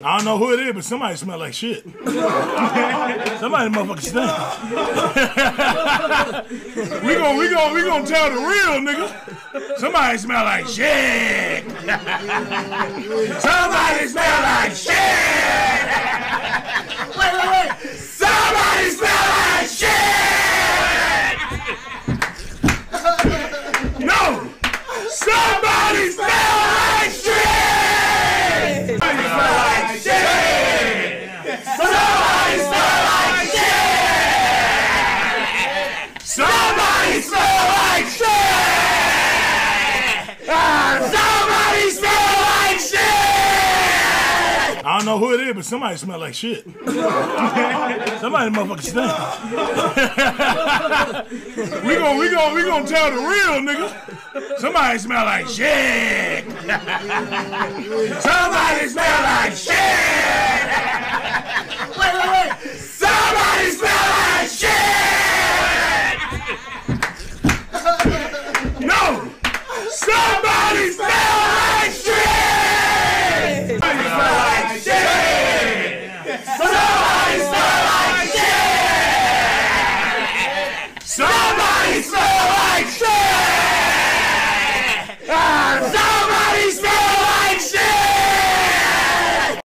I don't know who it is, but somebody smell like shit. somebody motherfucking stink. we gon' we gon' we gon' tell the real nigga. Somebody smell like shit. somebody smell like shit. wait, wait, wait. Somebody smell like shit. no. Somebody smell don't know who it is, but somebody smell like shit. somebody motherfucker stink. we gonna we gonna we gonna tell the real nigga. Somebody smell like shit. somebody smell like shit. wait, wait, wait. Somebody smell like shit. no. Somebody smell. Nation!